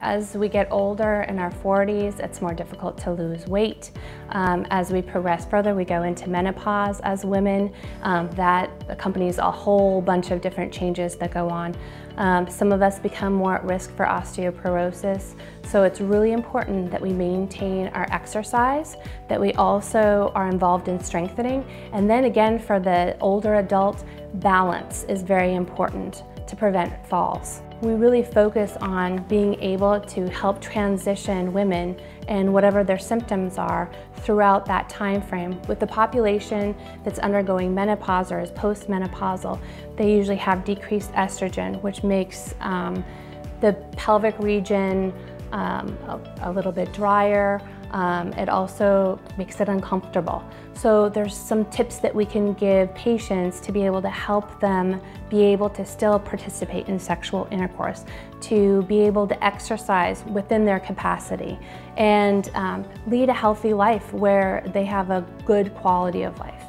As we get older in our 40s, it's more difficult to lose weight. Um, as we progress further, we go into menopause as women. Um, that accompanies a whole bunch of different changes that go on. Um, some of us become more at risk for osteoporosis, so it's really important that we maintain our exercise, that we also are involved in strengthening, and then again for the older adult, balance is very important to prevent falls. We really focus on being able to help transition women and whatever their symptoms are throughout that time frame. With the population that's undergoing menopause or is postmenopausal, they usually have decreased estrogen, which makes um, the pelvic region um, a, a little bit drier, um, it also makes it uncomfortable. So there's some tips that we can give patients to be able to help them be able to still participate in sexual intercourse, to be able to exercise within their capacity, and um, lead a healthy life where they have a good quality of life.